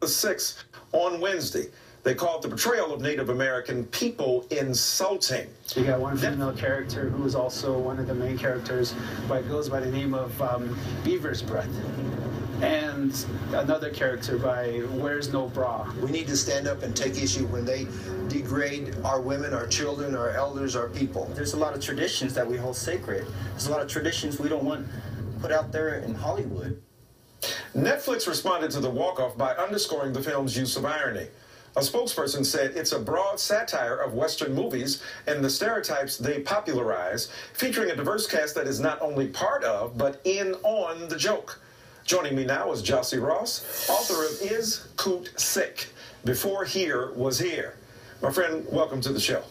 the 6th on Wednesday. They called the portrayal of Native American people insulting. You got one female character who is also one of the main characters, but goes by the name of um, Beaver's Breath. And another character by Wears No Bra. We need to stand up and take issue when they degrade our women, our children, our elders, our people. There's a lot of traditions that we hold sacred. There's a lot of traditions we don't want put out there in Hollywood. Netflix responded to the walk-off by underscoring the film's use of irony. A spokesperson said it's a broad satire of Western movies and the stereotypes they popularize, featuring a diverse cast that is not only part of, but in on the joke. Joining me now is Gyasi Ross, author of Isskootsik? Before Here Was Here. My friend, welcome to the show.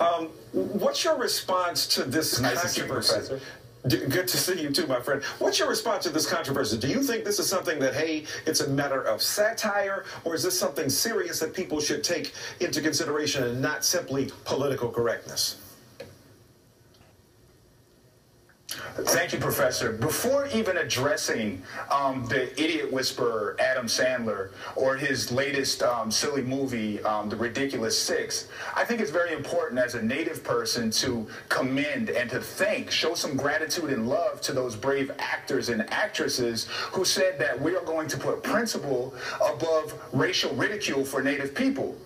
Um, what's your response to this nice controversy? To Good to see you too, my friend. What's your response to this controversy? Do you think this is something that, hey, it's a matter of satire, or is this something serious that people should take into consideration and not simply political correctness? Thank you, Professor. Before even addressing um, the idiot whisperer Adam Sandler or his latest um, silly movie, um, The Ridiculous Six, I think it's very important as a native person to commend and to thank, show some gratitude and love to those brave actors and actresses who said that we are going to put principle above racial ridicule for native people.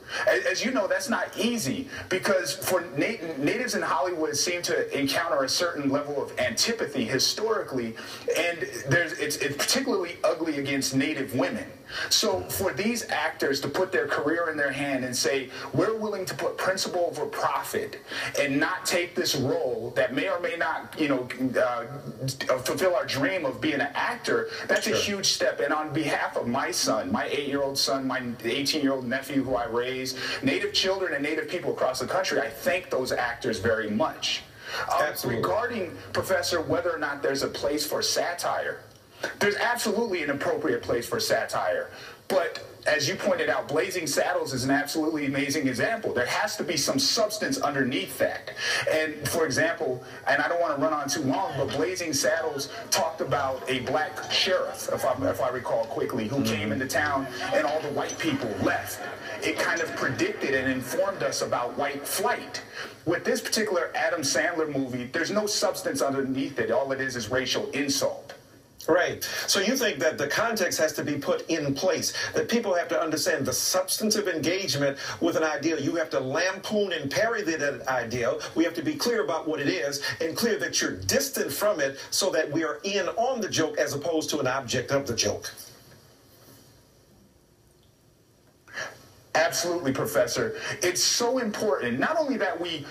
As, you know, that's not easy because for nat natives in Hollywood seem to encounter a certain level of antipathy historically, and there's it's, it's particularly ugly against native women. So for these actors to put their career in their hand and say, we're willing to put principle over profit and not take this role that may or may not, you know, uh, fulfill our dream of being an actor, that's sure. a huge step. And on behalf of my son, my eight-year-old son, my 18-year-old nephew who I raise, Native children and Native people across the country, I thank those actors very much. Um, regarding, Professor, whether or not there's a place for satire, there's absolutely an appropriate place for satire. But as you pointed out, Blazing Saddles is an absolutely amazing example. There has to be some substance underneath that. And for example, and I don't want to run on too long, but Blazing Saddles talked about a black sheriff, if I, if I recall quickly, who mm-hmm. came into town and all the white people left. It kind of predicted and informed us about white flight. With this particular Adam Sandler movie, there's no substance underneath it. All it is is racial insult. Right. So you think that the context has to be put in place, that people have to understand the substantive engagement with an idea. You have to lampoon and parry that idea. We have to be clear about what it is and clear that you're distant from it so that we are in on the joke as opposed to an object of the joke. Absolutely, Professor. It's so important, not only that we,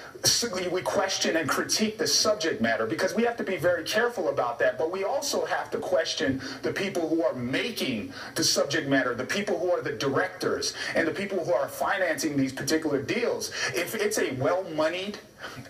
we question and critique the subject matter, because we have to be very careful about that, but we also have to question the people who are making the subject matter, the people who are the directors, and the people who are financing these particular deals. If it's a well-moneyed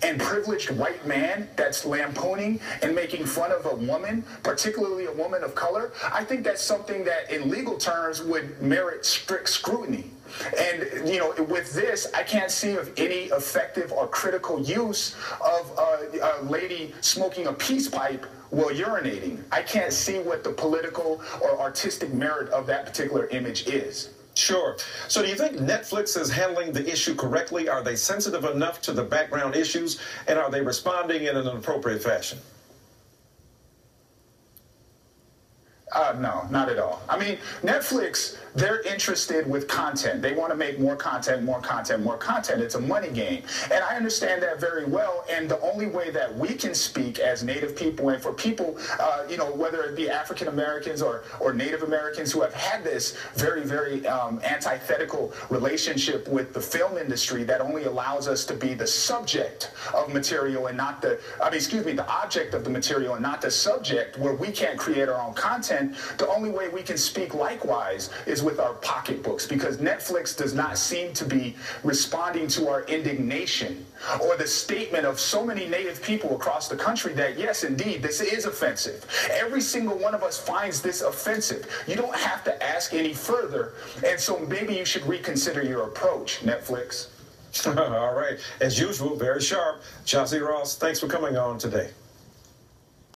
and privileged white man that's lampooning and making fun of a woman, particularly a woman of color, I think that's something that in legal terms would merit strict scrutiny. And, you know, with this, I can't see of any effective or critical use of a, a lady smoking a peace pipe while urinating. I can't see what the political or artistic merit of that particular image is. Sure. So do you think Netflix is handling the issue correctly? Are they sensitive enough to the background issues? And are they responding in an appropriate fashion? Uh, no, not at all. I mean, Netflix, they're interested with content. They want to make more content, more content, more content. It's a money game. And I understand that very well. And the only way that we can speak as Native people and for people, uh, you know, whether it be African Americans or, or Native Americans who have had this very, very um, antithetical relationship with the film industry that only allows us to be the subject of material and not the, I mean, excuse me, the object of the material and not the subject where we can't create our own content the only way we can speak likewise is with our pocketbooks because Netflix does not seem to be responding to our indignation or the statement of so many native people across the country that, yes, indeed, this is offensive. Every single one of us finds this offensive. You don't have to ask any further. And so maybe you should reconsider your approach, Netflix. All right. As usual, very sharp. Gyasi Ross, thanks for coming on today.